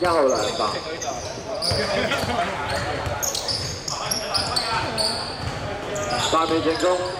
一號兩百，三秒正攻。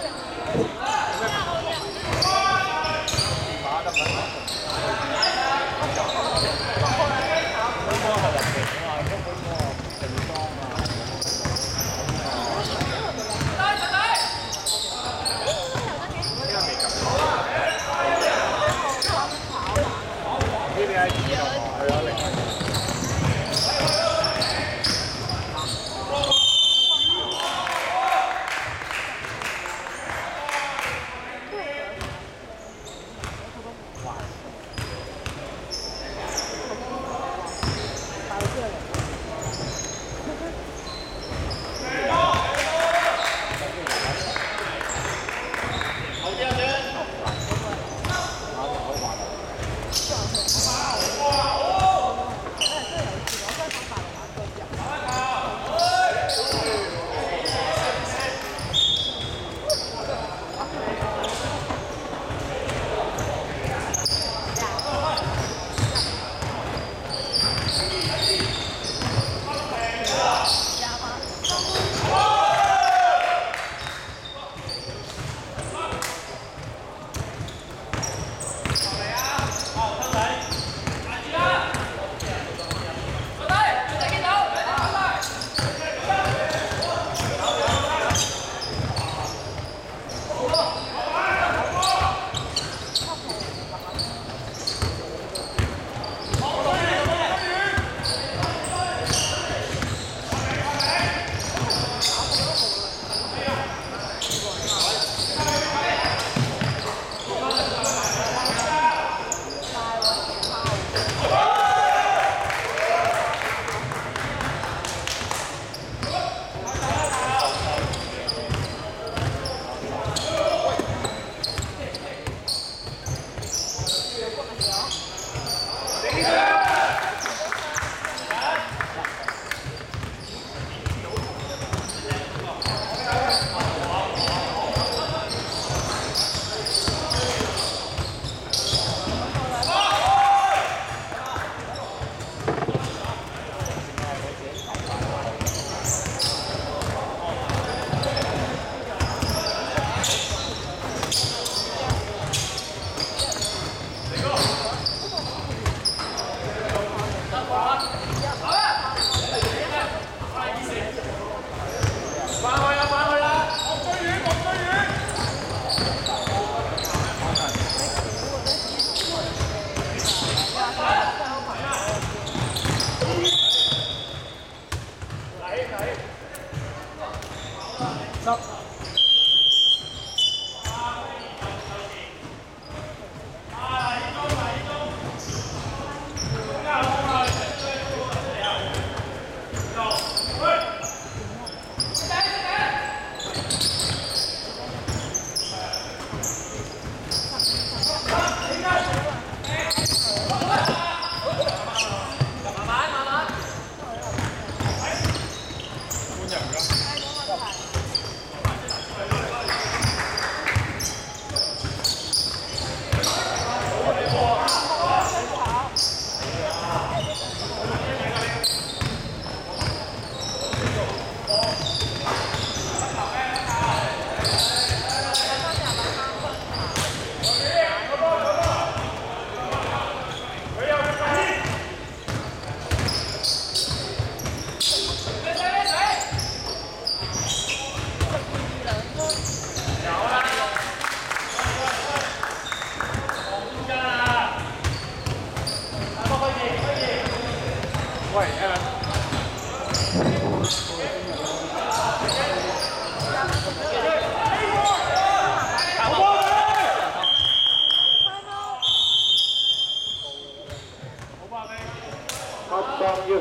Stop.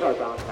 二张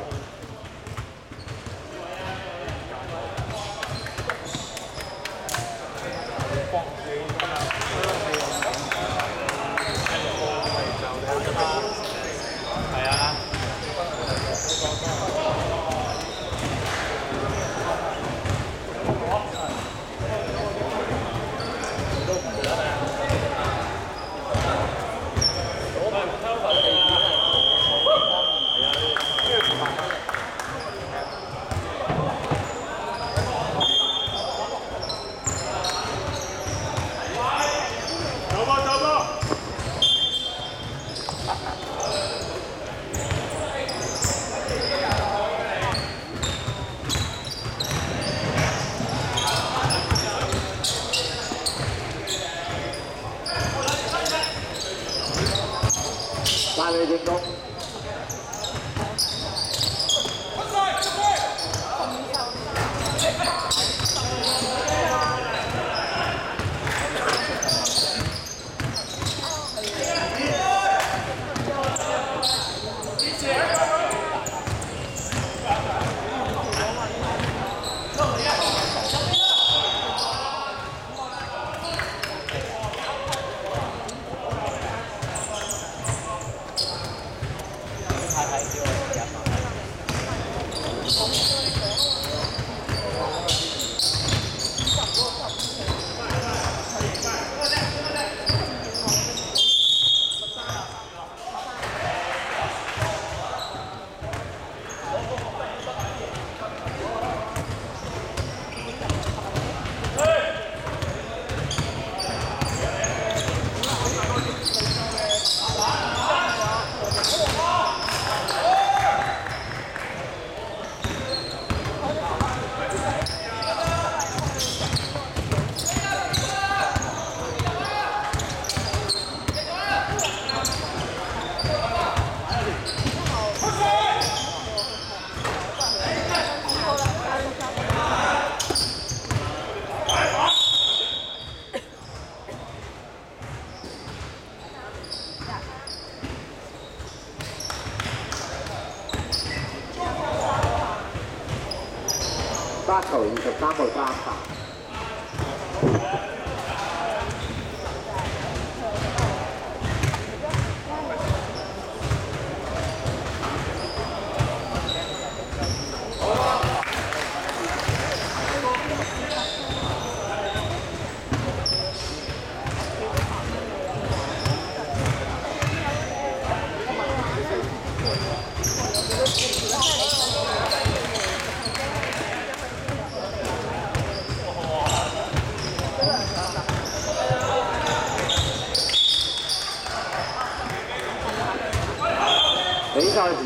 gobierno 进攻。八球二十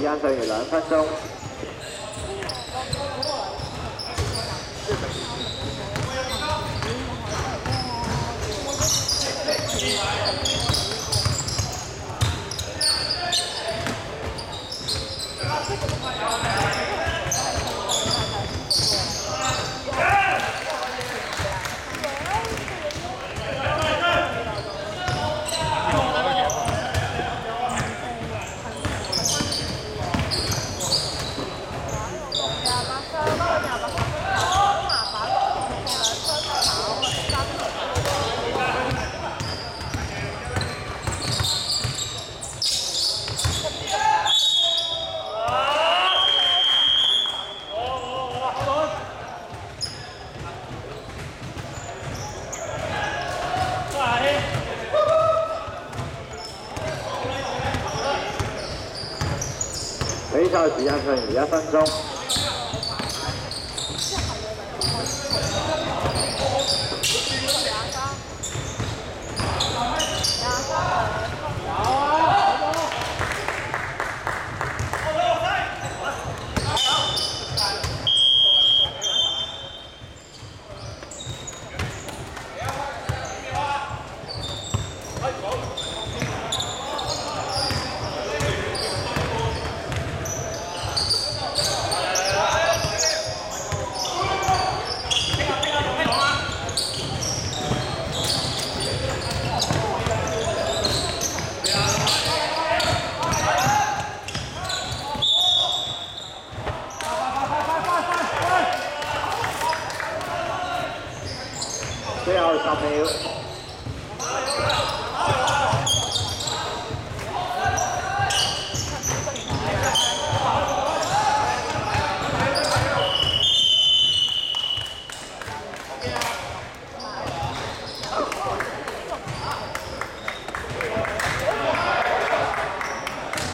依家剩餘兩分鐘。比賽時間剩餘一分鐘。Yeah.